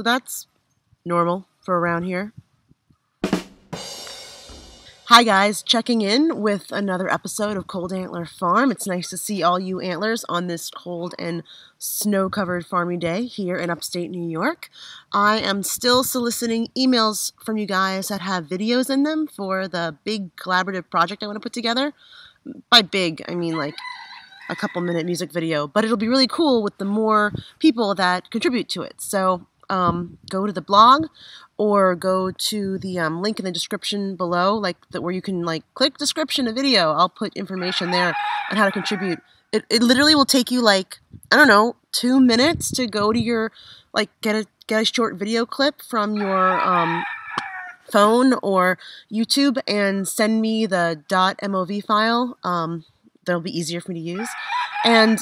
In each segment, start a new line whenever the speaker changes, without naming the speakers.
So that's normal for around here. Hi, guys, checking in with another episode of Cold Antler Farm. It's nice to see all you antlers on this cold and snow covered farming day here in upstate New York. I am still soliciting emails from you guys that have videos in them for the big collaborative project I want to put together. By big, I mean like a couple minute music video, but it'll be really cool with the more people that contribute to it. So um, go to the blog or go to the um, link in the description below, like where you can like click description of video. I'll put information there on how to contribute. It, it literally will take you like I don't know two minutes to go to your like get a get a short video clip from your um, phone or YouTube and send me the .mov file. Um, that'll be easier for me to use. And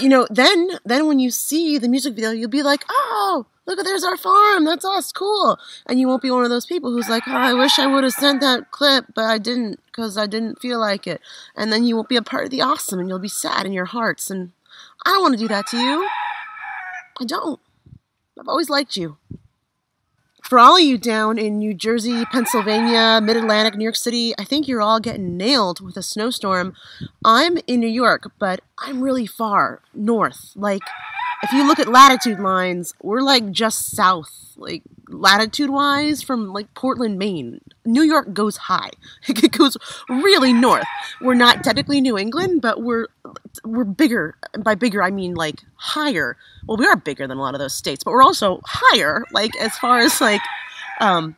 you know, then then when you see the music video, you'll be like, "Oh, look there's our farm. That's us. Cool." And you won't be one of those people who's like, "Oh, I wish I would have sent that clip, but I didn't because I didn't feel like it." And then you won't be a part of the awesome, and you'll be sad in your hearts. And I don't want to do that to you. I don't. I've always liked you for all of you down in New Jersey, Pennsylvania, Mid Atlantic, New York City, I think you're all getting nailed with a snowstorm. I'm in New York, but I'm really far north. Like, if you look at latitude lines, we're like just south, like latitude wise from like Portland, Maine. New York goes high. It goes really north. We're not technically New England, but we're we're bigger. By bigger, I mean like higher. Well, we are bigger than a lot of those states, but we're also higher, like as far as like um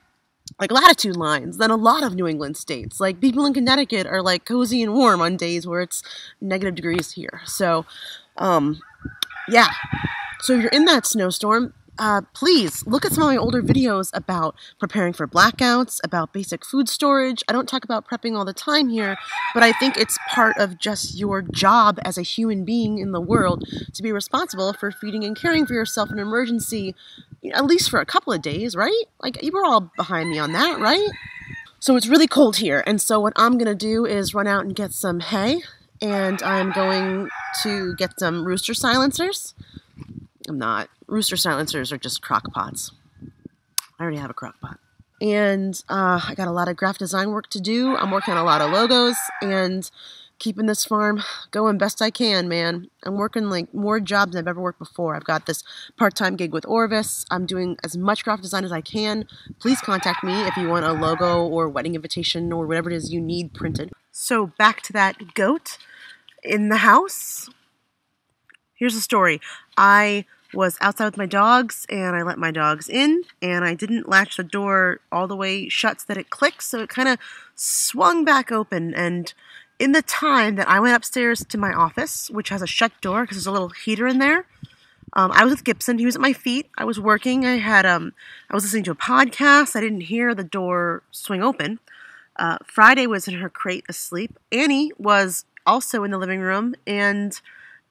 like latitude lines than a lot of New England states. Like people in Connecticut are like cozy and warm on days where it's negative degrees here. So, um, yeah. So you're in that snowstorm. Uh, please look at some of my older videos about preparing for blackouts, about basic food storage. I don't talk about prepping all the time here, but I think it's part of just your job as a human being in the world to be responsible for feeding and caring for yourself in an emergency, at least for a couple of days, right? Like, you were all behind me on that, right? So it's really cold here, and so what I'm gonna do is run out and get some hay, and I'm going to get some rooster silencers. I'm not. Rooster silencers are just crock pots. I already have a crock pot. And uh, I got a lot of graphic design work to do. I'm working on a lot of logos and keeping this farm going best I can, man. I'm working like more jobs than I've ever worked before. I've got this part-time gig with Orvis. I'm doing as much graphic design as I can. Please contact me if you want a logo or wedding invitation or whatever it is you need printed. So back to that goat in the house. Here's the story. I was outside with my dogs and I let my dogs in and I didn't latch the door all the way shut so that it clicked so it kind of swung back open. And in the time that I went upstairs to my office which has a shut door because there's a little heater in there um, I was with Gibson. He was at my feet. I was working. I had um I was listening to a podcast. I didn't hear the door swing open. Uh, Friday was in her crate asleep. Annie was also in the living room and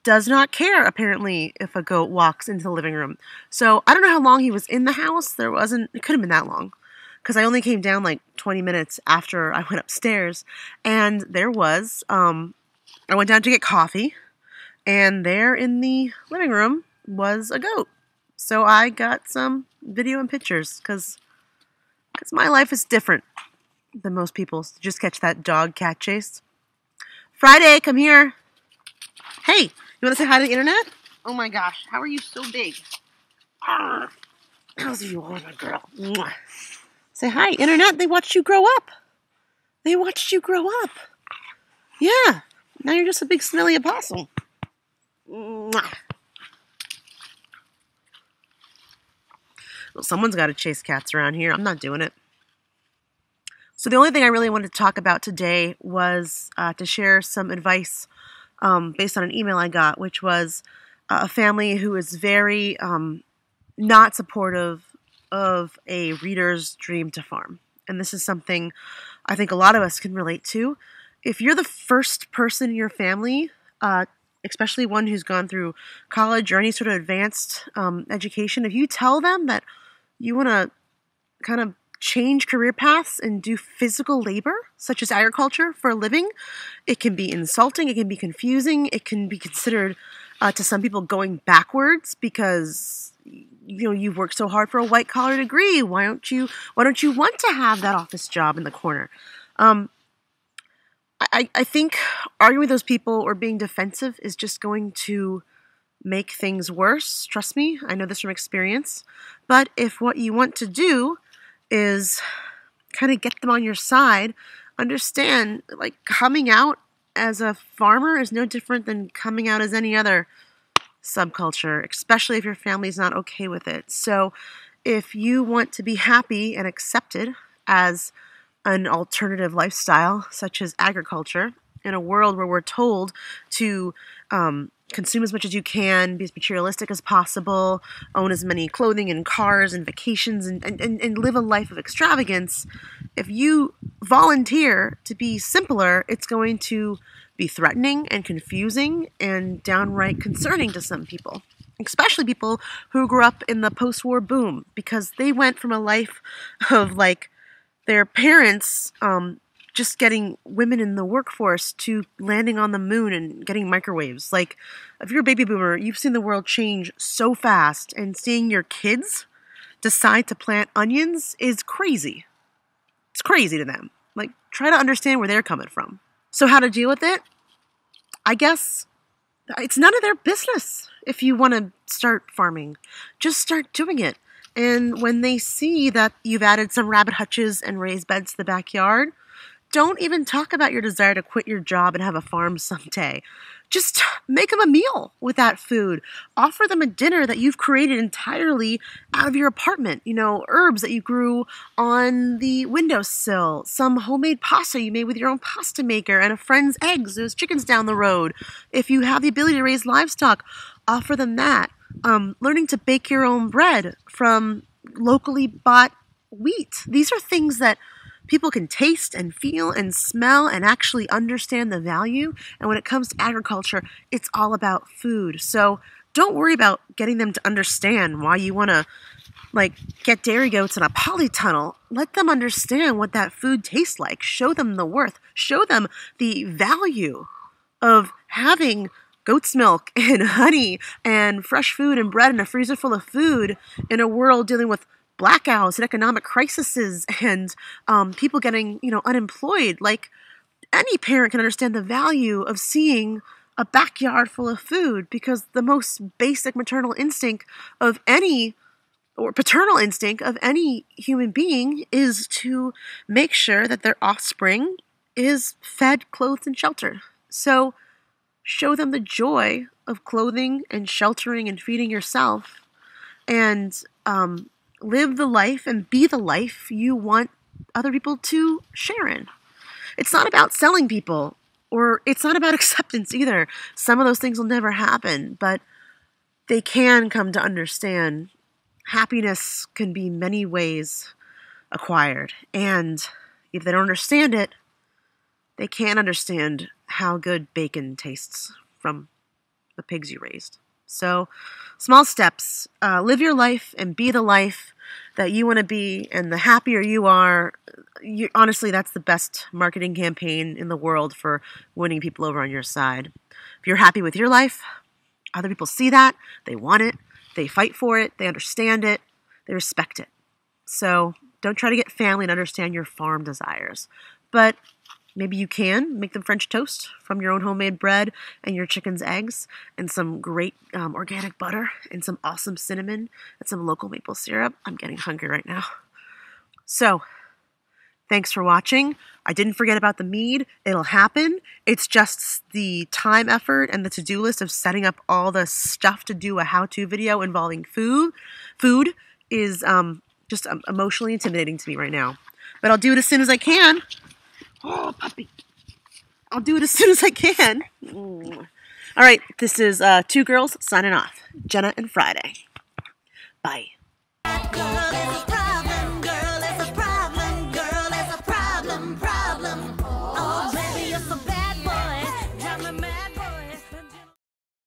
does not care apparently if a goat walks into the living room. So I don't know how long he was in the house. There wasn't it could have been that long because I only came down like 20 minutes after I went upstairs and there was um I went down to get coffee and there in the living room was a goat. So I got some video and pictures cuz cuz my life is different than most people's. Just catch that dog cat chase. Friday, come here. Hey, you want to say hi to the internet? Oh my gosh, how are you so big? How's you are my girl? Mwah. Say hi, internet. They watched you grow up. They watched you grow up. Yeah, now you're just a big smelly opossum. Mwah. Well, someone's got to chase cats around here. I'm not doing it. So the only thing I really wanted to talk about today was uh, to share some advice um, based on an email I got, which was uh, a family who is very um, not supportive of a reader's dream to farm. And this is something I think a lot of us can relate to. If you're the first person in your family, uh, especially one who's gone through college or any sort of advanced um, education, if you tell them that you want to kind of change career paths and do physical labor, such as agriculture, for a living, it can be insulting, it can be confusing, it can be considered uh, to some people going backwards because you know you've worked so hard for a white collar degree. Why don't you Why don't you want to have that office job in the corner? Um, I, I think arguing with those people or being defensive is just going to make things worse. Trust me, I know this from experience. But if what you want to do is kind of get them on your side, understand like coming out as a farmer is no different than coming out as any other subculture, especially if your family's not okay with it. So if you want to be happy and accepted as an alternative lifestyle, such as agriculture, in a world where we're told to um, consume as much as you can, be as materialistic as possible, own as many clothing and cars and vacations, and, and, and live a life of extravagance, if you volunteer to be simpler, it's going to be threatening and confusing and downright concerning to some people, especially people who grew up in the post war boom, because they went from a life of like their parents um, just getting women in the workforce to landing on the moon and getting microwaves. Like, if you're a baby boomer, you've seen the world change so fast, and seeing your kids decide to plant onions is crazy. It's crazy to them. Like, try to understand where they're coming from. So, how to deal with it? I guess it's none of their business if you want to start farming. Just start doing it. And when they see that you've added some rabbit hutches and raised beds to the backyard, don't even talk about your desire to quit your job and have a farm someday. Just make them a meal with that food. Offer them a dinner that you've created entirely out of your apartment. You know, herbs that you grew on the windowsill, some homemade pasta you made with your own pasta maker, and a friend's eggs, those chickens down the road. If you have the ability to raise livestock, offer them that. Um, learning to bake your own bread from locally bought wheat. These are things that people can taste and feel and smell and actually understand the value. And when it comes to agriculture, it's all about food. So don't worry about getting them to understand why you want to like get dairy goats in a polytunnel. Let them understand what that food tastes like. Show them the worth. Show them the value of having goat's milk and honey and fresh food and bread and a freezer full of food in a world dealing with blackouts and economic crises and um, people getting you know unemployed like any parent can understand the value of seeing a backyard full of food because the most basic maternal instinct of any or paternal instinct of any human being is to make sure that their offspring is fed, clothed, and sheltered. So show them the joy of clothing and sheltering and feeding yourself and um, live the life and be the life you want other people to share in. It's not about selling people or it's not about acceptance either. Some of those things will never happen, but they can come to understand happiness can be many ways acquired. And if they don't understand it, they can't understand how good bacon tastes from the pigs you raised. So, small steps. Uh, live your life and be the life that you want to be. And the happier you are, you, honestly, that's the best marketing campaign in the world for winning people over on your side. If you're happy with your life, other people see that, they want it, they fight for it, they understand it, they respect it. So, don't try to get family and understand your farm desires. But Maybe you can make them French toast from your own homemade bread and your chicken's eggs, and some great um, organic butter, and some awesome cinnamon, and some local maple syrup. I'm getting hungry right now. So, thanks for watching. I didn't forget about the mead. It'll happen. It's just the time effort and the to do list of setting up all the stuff to do a how to video involving food. Food is um, just um, emotionally intimidating to me right now. But I'll do it as soon as I can. Oh, puppy. I'll do it as soon as I can. Mm. All right, this is uh, Two Girls signing off. Jenna and Friday. Bye.